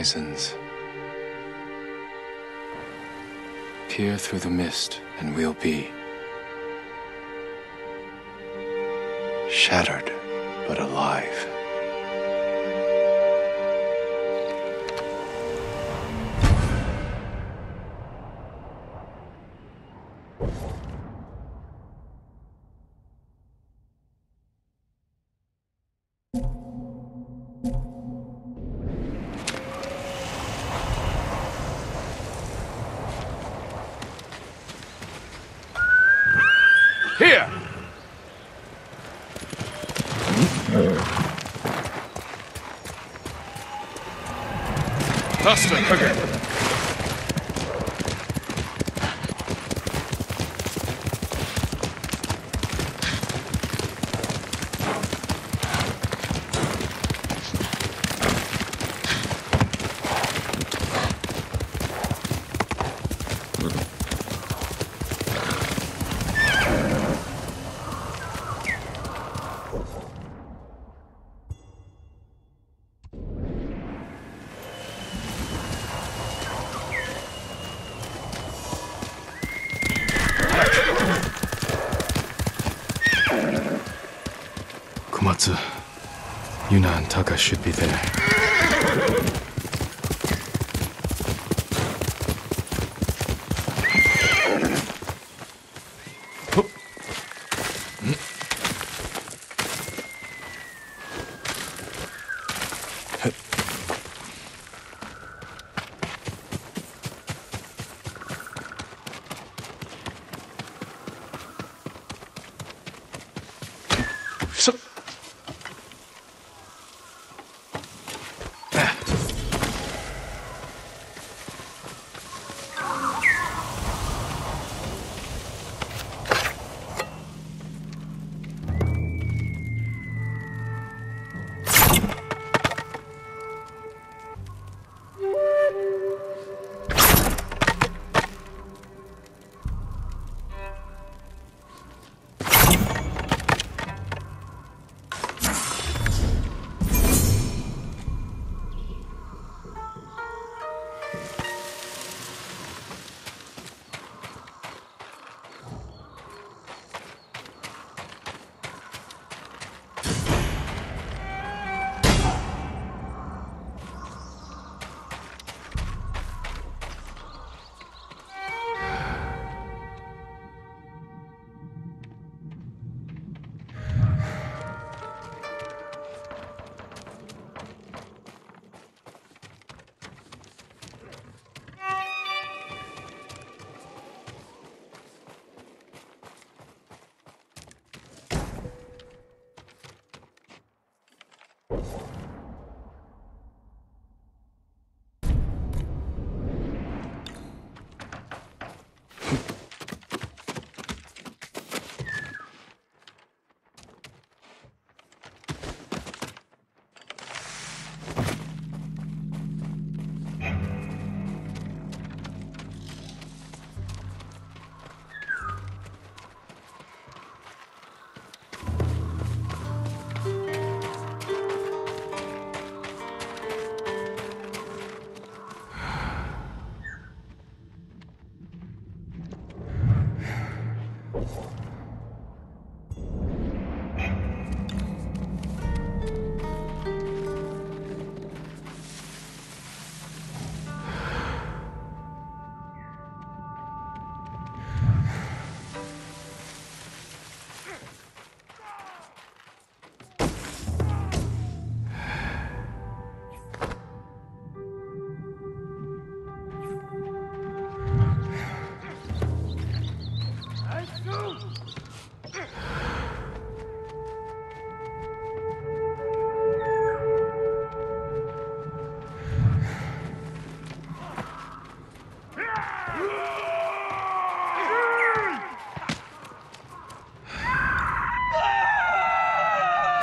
horizons. Peer through the mist, and we'll be shattered but alive. Faster, quicker! Komatsu, Taka should be there.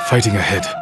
Fighting ahead.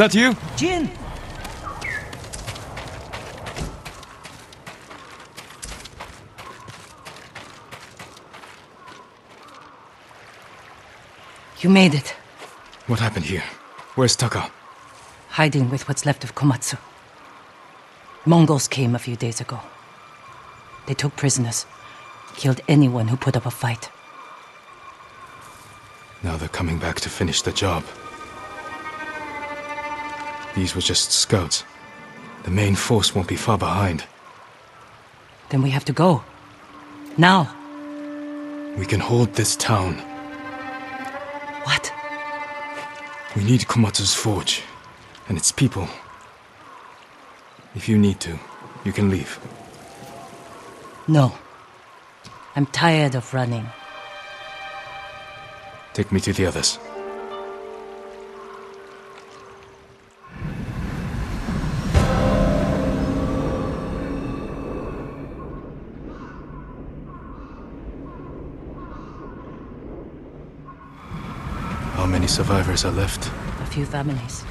That you? Jin! You made it. What happened here? Where's Taka? Hiding with what's left of Komatsu. Mongols came a few days ago. They took prisoners, killed anyone who put up a fight. Now they're coming back to finish the job. These were just scouts. The main force won't be far behind. Then we have to go. Now. We can hold this town. What? We need Komatsu's forge and its people. If you need to, you can leave. No. I'm tired of running. Take me to the others. Many survivors are left? A few families.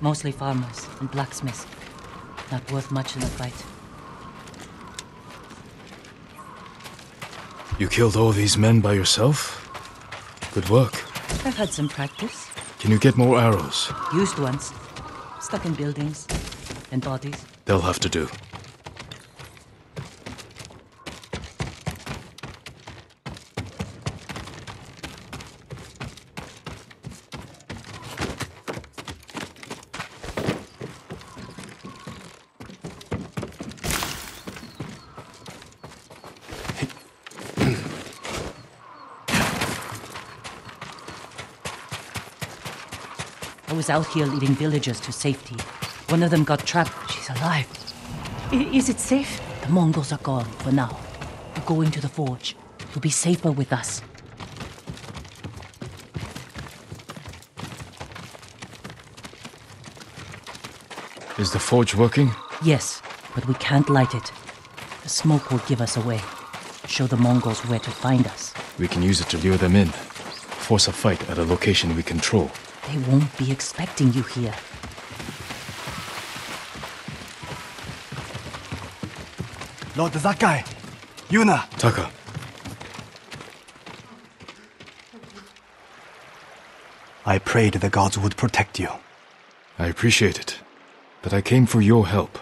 Mostly farmers and blacksmiths. Not worth much in the fight. You killed all these men by yourself? Good work. I've had some practice. Can you get more arrows? Used ones. Stuck in buildings. And bodies. They'll have to do. Was out here leading villagers to safety. One of them got trapped. She's alive. I- is it safe? The Mongols are gone for now. We're going to the forge. You'll be safer with us. Is the forge working? Yes, but we can't light it. The smoke will give us away. Show the Mongols where to find us. We can use it to lure them in. Force a fight at a location we control. They won't be expecting you here. Lord Sakai! Yuna! Taka, I prayed the gods would protect you. I appreciate it. But I came for your help.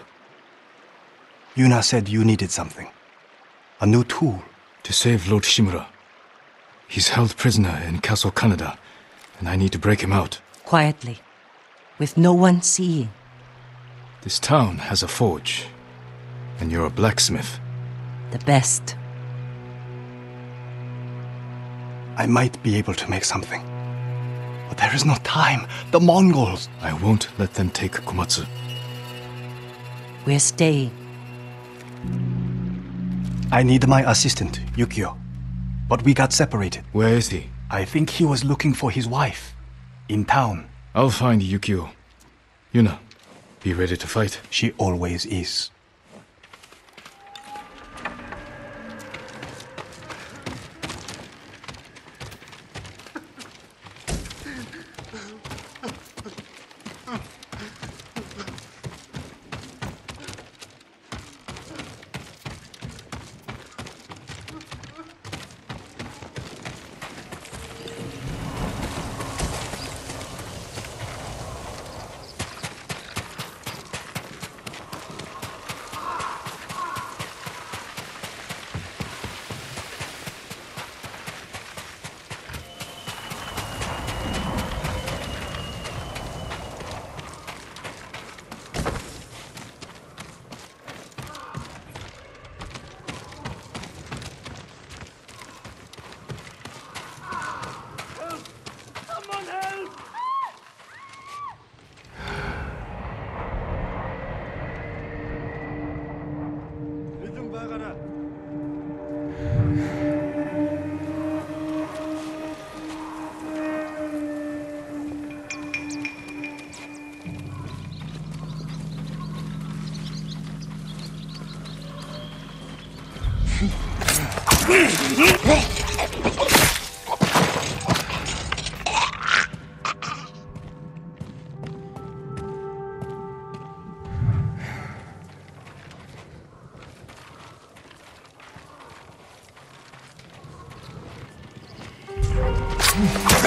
Yuna said you needed something. A new tool. To save Lord Shimura. He's held prisoner in Castle Kaneda, and I need to break him out. Quietly. With no one seeing. This town has a forge, and you're a blacksmith. The best. I might be able to make something. But there is no time. The Mongols! I won't let them take Komatsu. We're staying. I need my assistant, Yukio. But we got separated. Where is he? I think he was looking for his wife. In town. I'll find Yukio. Yuna, be ready to fight. She always is. Mm-hmm.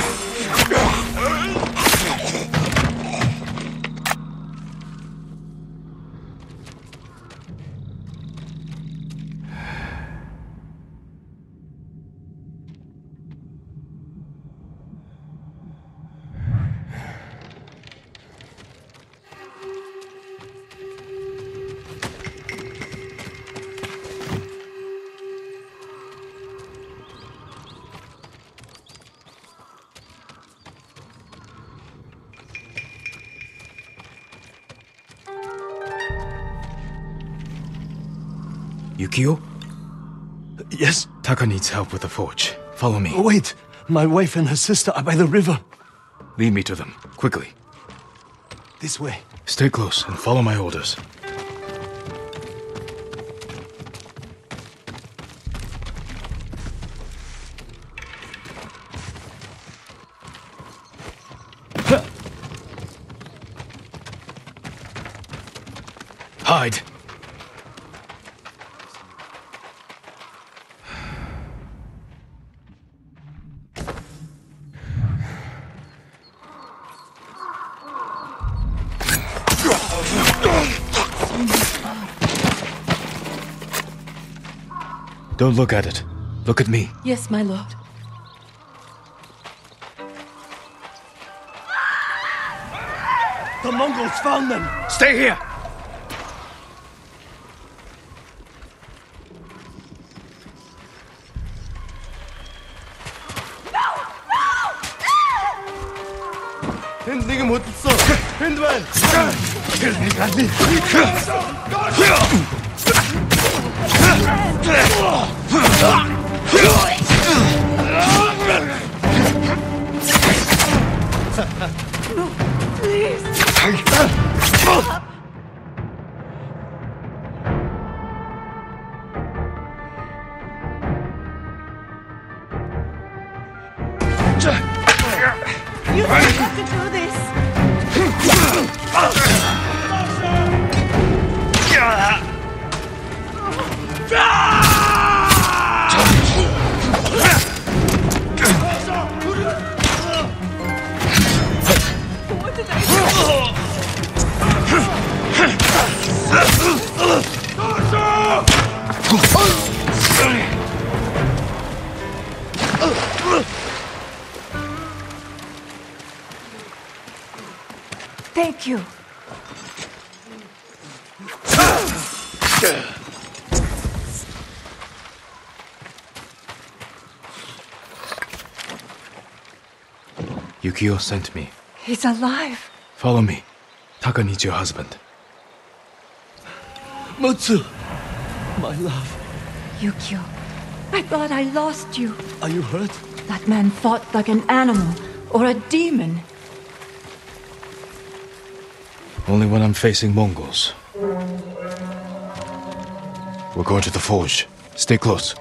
Yukio? Yes? Taka needs help with the forge. Follow me. Wait! My wife and her sister are by the river. Lead me to them, quickly. This way. Stay close and follow my orders. Don't look at it. Look at me. Yes, my lord. The Mongols found them! Stay here! Энд нэг Yukio sent me. He's alive. Follow me. Taka needs your husband. Mutsu! My love, Yukio, I thought I lost you. are you hurt? That man fought like an animal or a demon. Only when I'm facing Mongols. We're going to the forge. Stay close.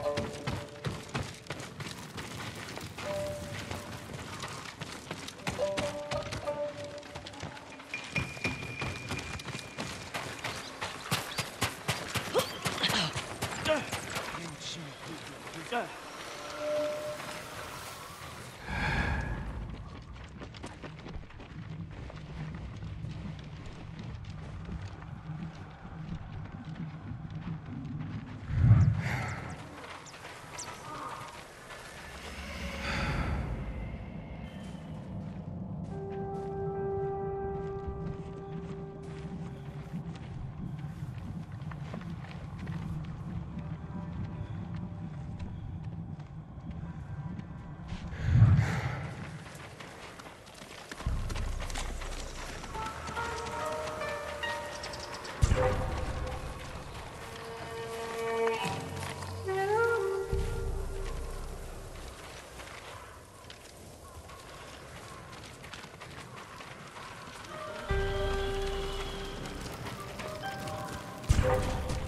对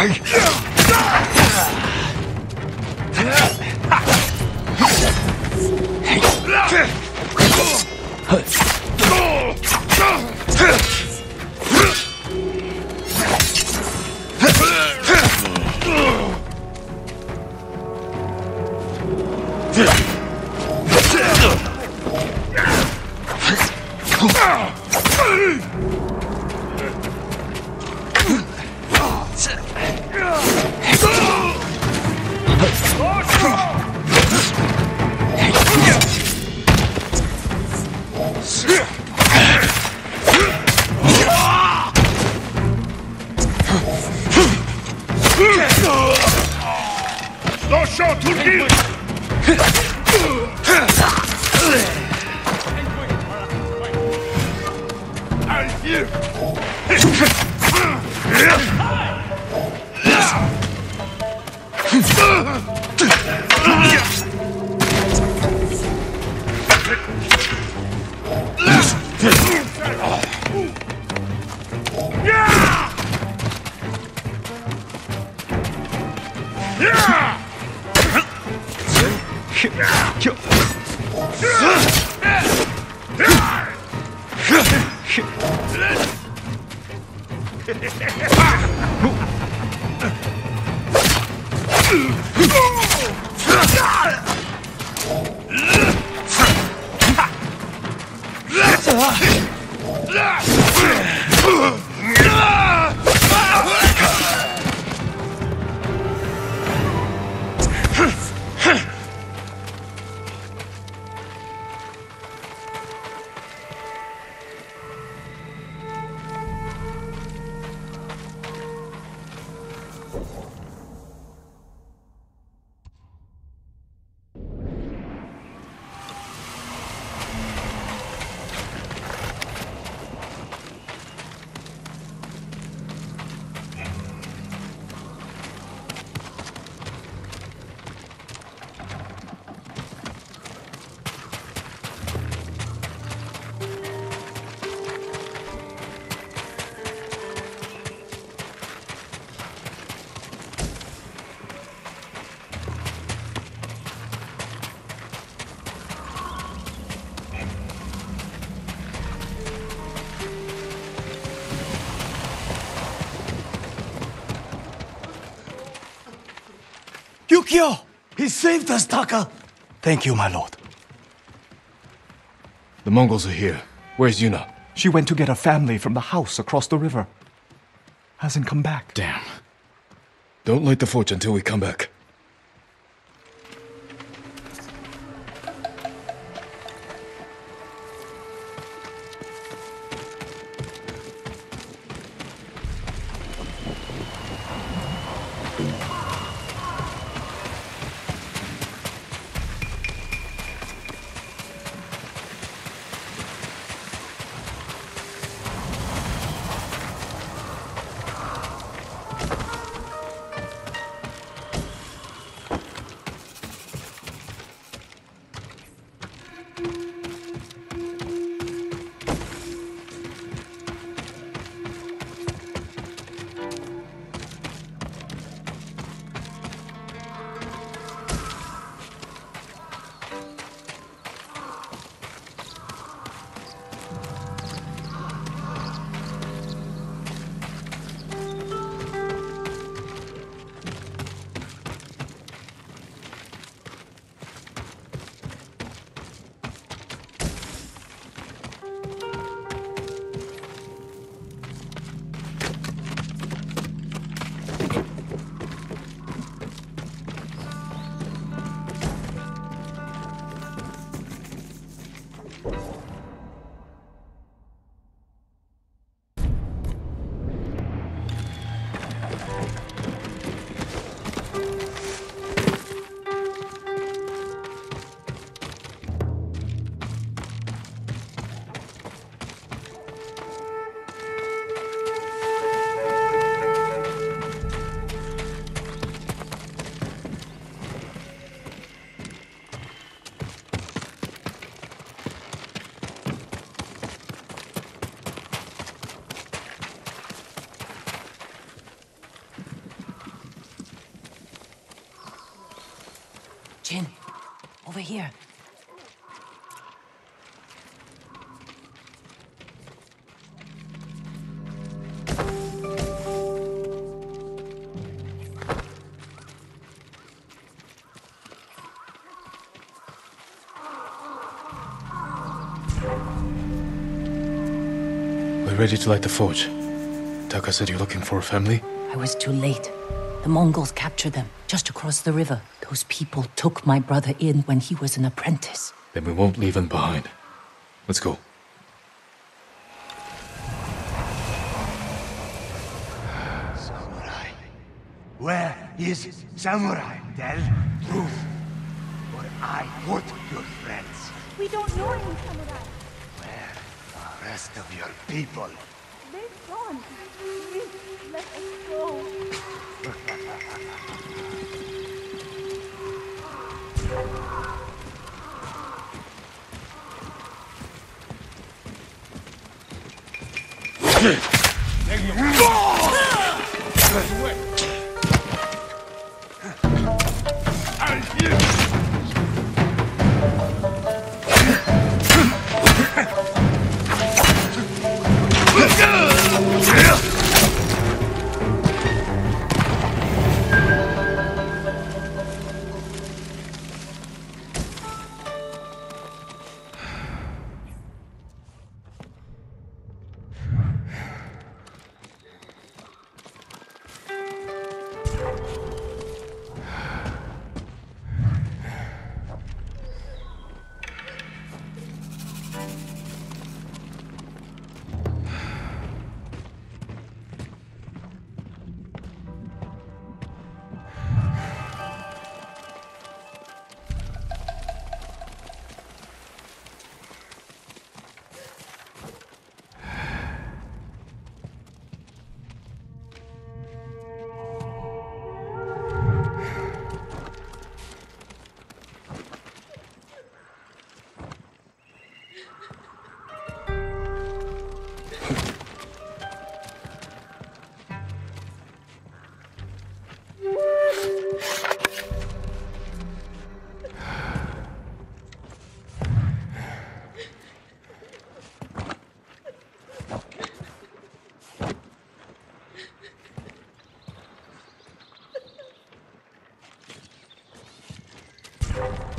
诶呀呀呀呀呀呀呀 you! 길. Yukio! He saved us, Taka! Thank you, my lord. The Mongols are here. Where's Yuna? She went to get her family from the house across the river. Hasn't come back. Damn. Don't light the forge until we come back. Here. We're ready to light the forge. Taka said you're looking for a family? I was too late. The Mongols captured them just across the river. Those people took my brother in when he was an apprentice. Then we won't leave him behind. Let's go. Samurai. Where is Samurai, Del? Prove. Or I put your friends. We don't know any samurai. Where the rest of your people? They've gone. Please, let us go. 내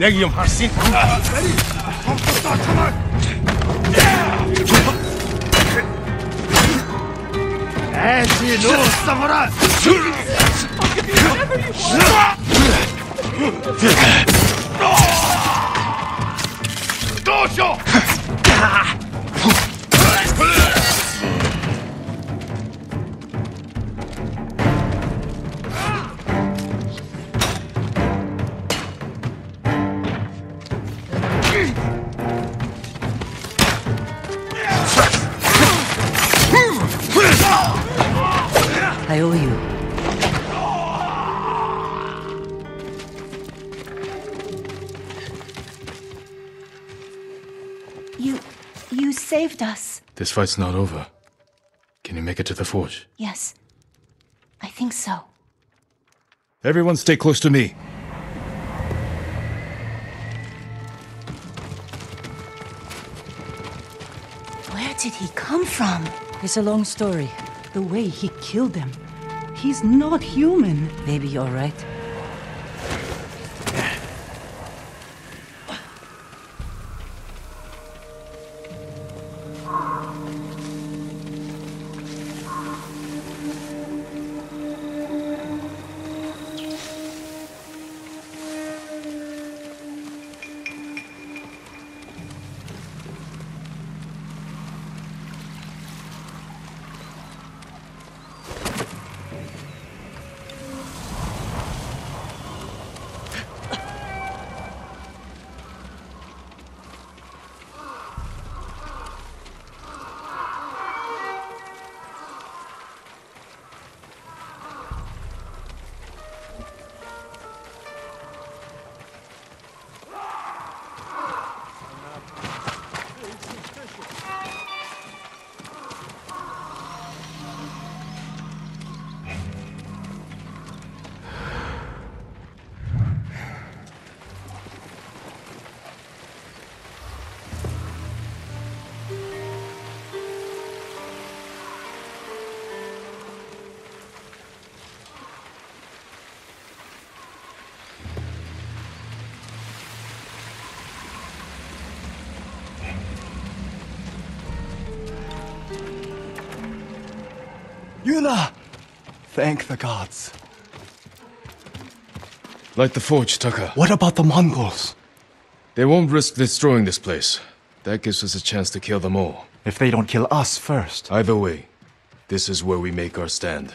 Яг юм харсын. Хомтоо чамаа. Эсэ нуу самурай. Whatever you want. This fight's not over. Can you make it to the forge? Yes. I think so. Everyone stay close to me. Where did he come from? It's a long story. The way he killed them. He's not human. Maybe you're right. Thank the gods. Light the forge, Taka. What about the Mongols? They won't risk destroying this place. That gives us a chance to kill them all. If they don't kill us first. Either way, this is where we make our stand.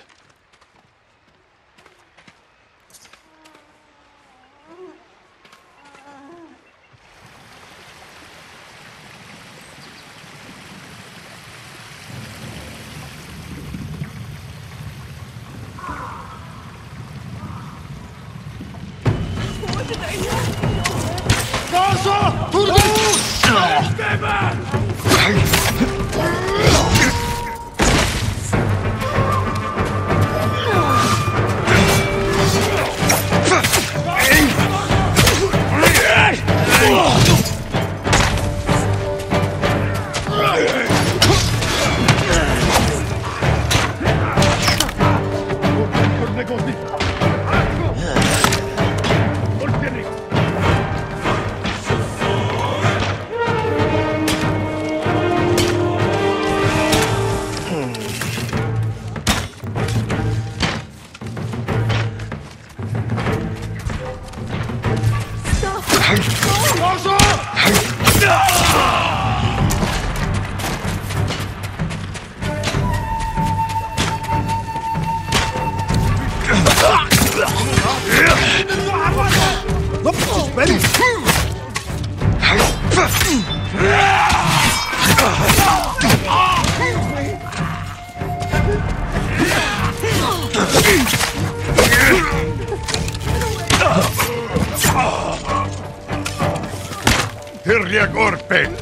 Hirja Gorpe!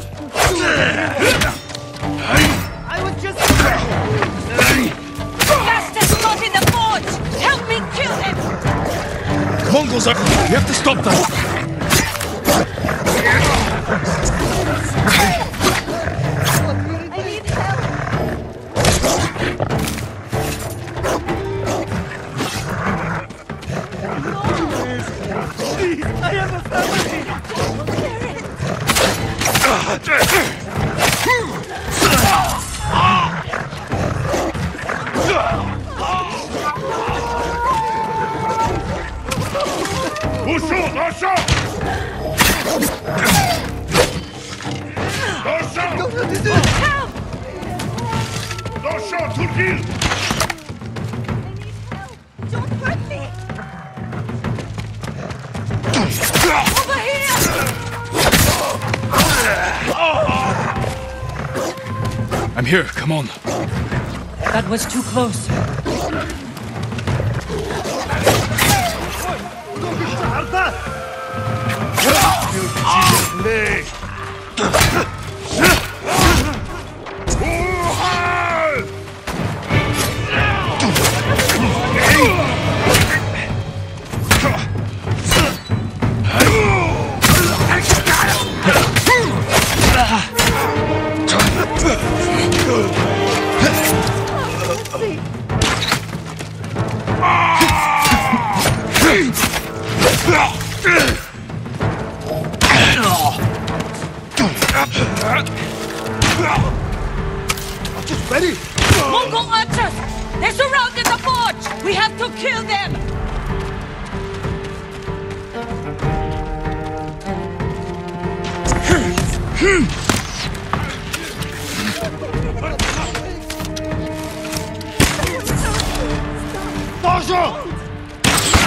Gaston's not in the forge! Help me kill him! Mongols are. We have to stop them. Dosho! Turkil! I need help! Don't hurt me! Over here! I'm here, come on. That was too close. Mongol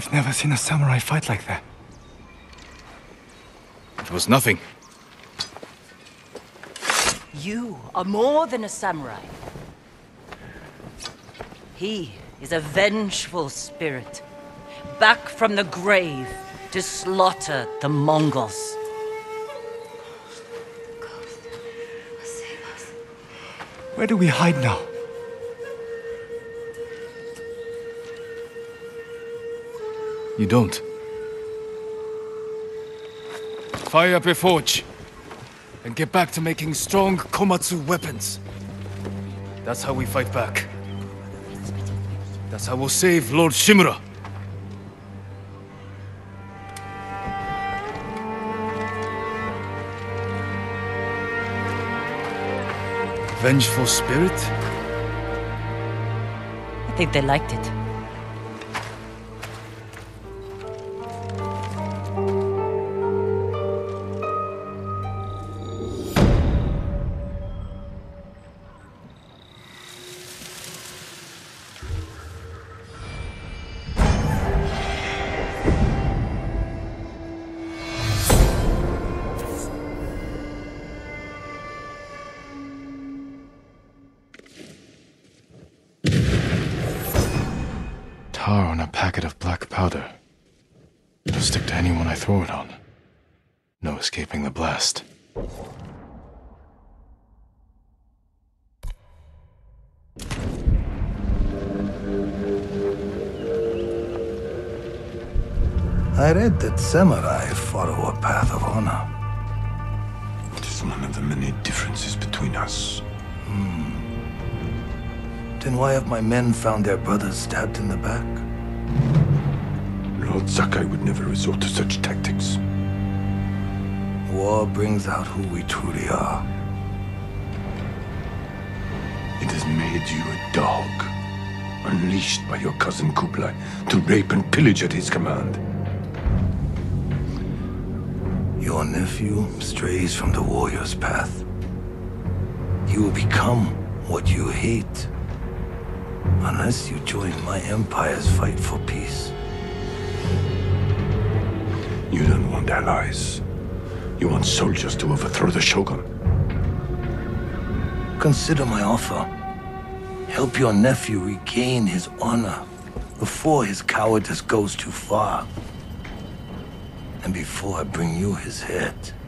I've never seen a samurai fight like that. It was nothing. You are more than a samurai. He is a vengeful spirit, back from the grave to slaughter the Mongols. Where do we hide now? You don't. Fire up your forge. And get back to making strong Komatsu weapons. That's how we fight back. That's how we'll save Lord Shimura. Vengeful spirit? I think they liked it. I read that samurai follow a path of honor. It is one of the many differences between us. Hmm. Then why have my men found their brothers stabbed in the back? Lord Sakai would never resort to such tactics. War brings out who we truly are. It has made you a dog, unleashed by your cousin Kublai to rape and pillage at his command. Your nephew strays from the warrior's path. He will become what you hate. Unless you join my empire's fight for peace. You don't want allies. You want soldiers to overthrow the Shogun. Consider my offer. Help your nephew regain his honor before his cowardice goes too far. And before I bring you his head.